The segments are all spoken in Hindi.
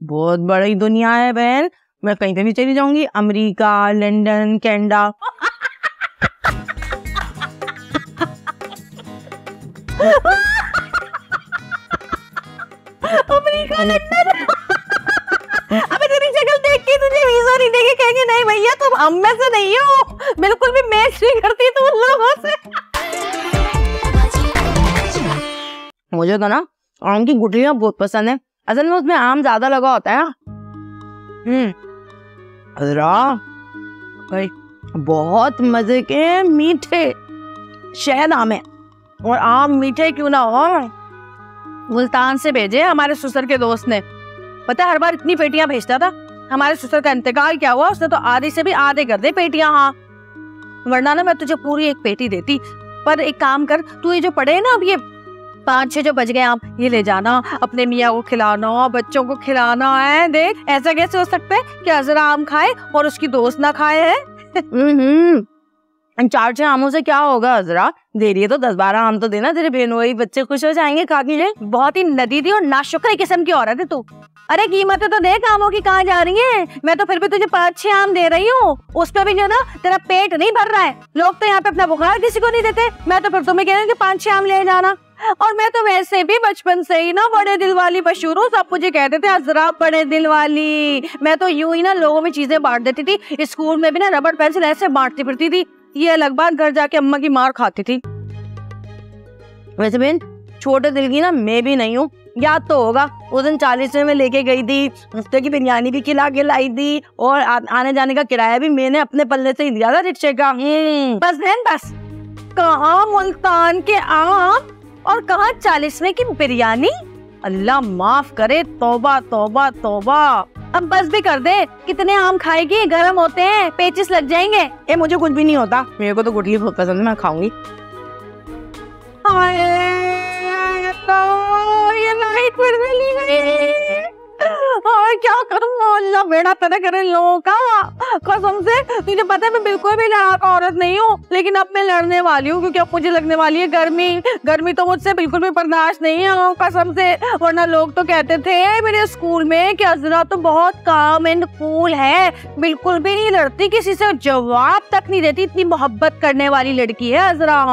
बहुत बड़ी दुनिया है बहन। मैं कहीं पे भी चली जाऊँगी, America, London, Canada. America, London. अबे तेरी शक्ल देख के तुझे वीज़ा नहीं देके कहेंगे, नहीं भैया, तुम हम में से नहीं हो। बिल्कुल भी मैच नहीं करती तुम लोगों से. मुझे तो ना आम की गुठलियाँ बहुत पसंद है। असल में उसमें आम ज़्यादा लगा होता है हम्म। बहुत मज़े के मीठे, शहद आम है। और आम मीठे क्यों ना हो? मुल्तान से भेजे हमारे ससुर के दोस्त ने। पता है, हर बार इतनी पेटियाँ भेजता था। हमारे ससुर का इंतकाल क्या हुआ, उसने तो आधे से भी आधे कर दे पेटियाँ हाँ। वरना ना मैं तुझे पूरी एक पेटी देती। पर एक काम कर, तू ये जो पड़े ना अब ये पाँच छह जो बज गए, आप ये ले जाना, अपने मियाँ को खिलाना, बच्चों को खिलाना, है, देख, ऐसा कैसे हो सकता है कि अजरा आम खाए और उसकी दोस्त ना खाए, है? चार छह आमों से क्या होगा अजरा? दे रही है तो दस बारह आम तो देना, तेरे बहनों बच्चे खुश हो जाएँगे, खा के लिए बहुत ही नदीदी और नाशुक्र किस्म की औरत है तू। अरे कीमतें तो देख आमों की कहाँ जा रही है? मैं तो फिर भी तुझे पाँच छह आम दे रही हूँ। उस पर भी जो ना, तेरा पेट नहीं भर रहा है। लोग तो यहाँ पे अपना बुखार किसी को नहीं देते। मैं तो फिर तुम्हें कह रही हूँ पाँच छह आम ले जाना। और मैं तो वैसे भी बचपन से ही ना बड़े दिल वाली मशहूर हूँ सब मुझे कहते थे अजरा बड़े दिल वाली। मैं तो यूँ ही ना लोगों में चीज़ें बांट देती थी। स्कूल में भी ना रबड़ पेंसिल ऐसे बांटती फिरती थी। ये अलग बात, घर जाके अम्मा की मार खाती थी। वैसे बहन, छोटे दिल की ना मैं भी नहीं हूँ। याद तो होगा उस दिन चालीस में लेके गई थी हफ़्ते की बिरयानी भी खिला के लाई थी और आ, आने जाने का किराया भी मैंने अपने पल्ले से ही दिया था रिक्शे का। हम्म। बस बहन बस। कहाँ मुल्तान के आम और कहाँ चालीसवें की बिरयानी? अल्लाह माफ़ करे तोबा तोबा तौबा। अब बस भी कर दे कितने आम खाएगी गर्म होते हैं पेचिस लग जाएँगे। ये मुझे कुछ भी नहीं होता मेरे को तो गुटली बहुत पसंद है मैं खाऊँगी। लाइट फिर चली गई। और क्या करूँ? अल्लाह, बेड़ा पैदा करे लोगों का। कसम से, तुझे पता है, मैं बिल्कुल भी लड़ाका औरत नहीं हूँ, लेकिन अब मैं लड़ने वाली हूँ, क्योंकि अब मुझे लगने वाली है गर्मी। गर्मी तो मुझसे बिल्कुल भी बर्दाश्त नहीं है कसम से। वरना लोग तो कहते थे, मेरे स्कूल में कि अजरा तो बहुत काम एंड कूल है। बिल्कुल भी नहीं लड़ती, किसी से जवाब तक नहीं देती, इतनी मोहब्बत करने वाली लड़की है अजरा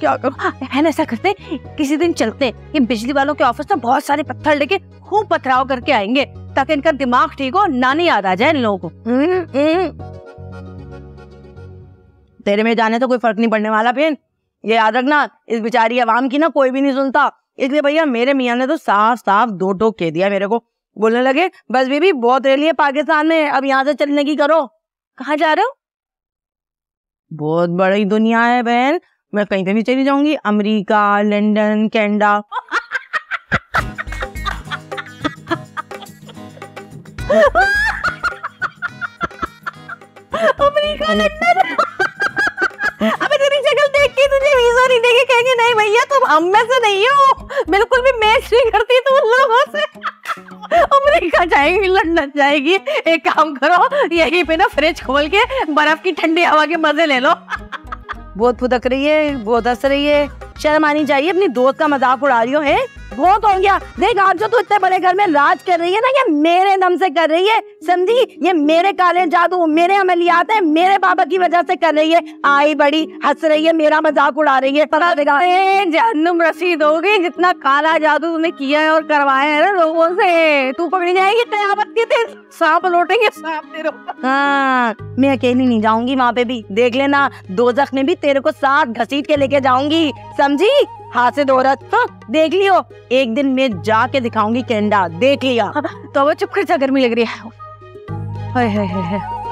क्या करूँ? बहन ऐसा करते किसी दिन चलते। ये बिजली वालों के ऑफ़िस में बहुत सारे पत्थर लेके खूब पथराव करके आएँगे ताकि इनका दिमाग ठीक हो नानी याद आ जाए इन लोगों को। हम्म, हम्म। तेरे में जाने तो कोई फ़र्क नहीं पड़ने वाला बहन। ये याद रखना इस बेचारी आवाम की ना कोई भी नहीं सुनता। इसलिए भैया मेरे मियाँ ने तो साफ़ साफ़ दो टोक कह दिया मेरे को। बोलने लगे बस बीबी बहुत रेली है पाकिस्तान में अब यहाँ से चलने की करो। कहाँ जा रहे हो? बहुत बड़ी दुनिया है बहन। मैं कहीं पे भी चली जाऊँगी। America, London, Canada. America, London. अबे तेरी शक्ल देख के तुझे वीज़ा नहीं देके कहेंगे, नहीं भैया, तुम हम में से नहीं हो। बिल्कुल भी मैच नहीं करती तुम उन लोगों से। अमेरिका जाएगी, लंदन जाएगी। एक काम करो, यहीं पे ना फ्रिज खोल के बर्फ़ की ठंडी हवा के मज़े ले लो। बहुत फुदक रही है, बहुत हंस रही है। शर्म आनी चाहिए अपनी दोस्त का मज़ाक उड़ा रही हो, है? बहुत हो गया। देख आज जो तू इतने बड़े घर में राज कर रही है ना ये मेरे दम से कर रही है। समझी? ये मेरे काले जादू मेरे अमलियात है मेरे बाबा की वजह से कर रही है। आई बड़ी हंस रही है मेरा मज़ाक उड़ा रही है। पता रसीद होगी जितना काला जादू तुमने किया है और करवाया है ना लोगों से। तू पकड़ी जाएगी कयामत के दिन। सांप लौटेंगे सांप तेरे हाँ मैं अकेली नहीं जाऊँगी वहाँ पे भी। देख लेना दो में भी तेरे को साथ घसीट के लेके जाऊँगी। समझी? हाथ से दो रात हाँ, देख लियो। एक दिन मैं जाके दिखाऊँगी कैंडा। देख लिया। तो अब चुप कर सा गर्मी लग रही है। हाय हाय हाय।